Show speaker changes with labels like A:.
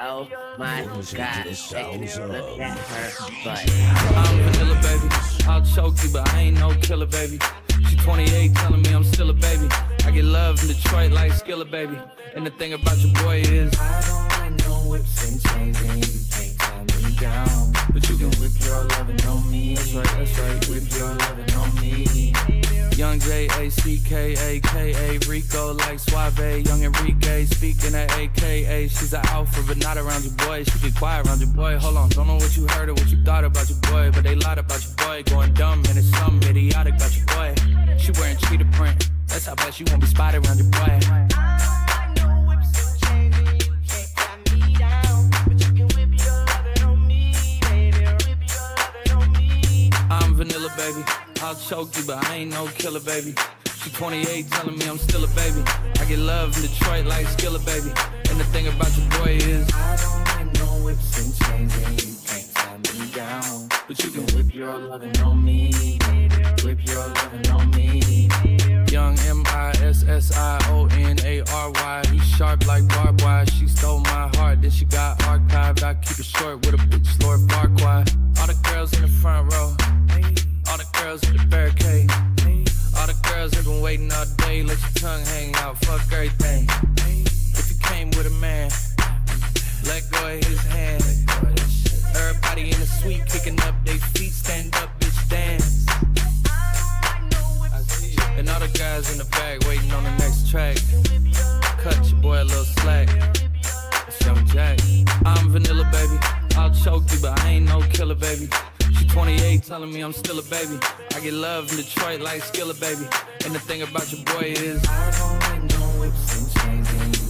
A: Oh my god, look at her butt.
B: I'm vanilla, baby. I'll choke you, but I ain't no killer, baby. She 28, telling me I'm still a baby. I get love in Detroit like Skilla, baby. And the thing about your boy is, I don't like no whips and chains, and you can't tie me down. But you can whip your loving on me. That's right, that's right. Whip your loving on me. A C K A K A Rico like Suave, Young Enrique speaking at AKA. She's an alpha, but not around your boy. She get quiet around your boy. Hold on, don't know what you heard or what you thought about your boy, but they lied about your boy. Going dumb and it's something idiotic about your boy. She wearing cheetah print. That's how bad she won't be spotted around your boy. I'm vanilla, baby. I'll choke you, but I ain't no killer, baby. She 28, telling me I'm still a baby. I get love in Detroit like Skilla, baby. And the thing about your boy is, I don't like no whips and chains, and you can't tie me down. But you can whip your loving on me. Whip your loving on me. Young M I S S I O N A R Y. He sharp like barbed wire. She stole my heart, then she got archived. I keep it short with a bitch, Lord Farquaad. All day. Let your tongue hang out. Fuck everything. If you came with a man, let go of his hand. Everybody in the suite kicking up their feet. Stand up, bitch, dance. And all the guys in the back waiting on the next track. Cut your boy a little slack. It's Young Jack. I'm vanilla, baby. I'll choke you, but I ain't no killer, baby. She 28, telling me I'm still a baby. I get love in Detroit like Skilla, baby. And the thing about your boy is, I don't like no whips and chains.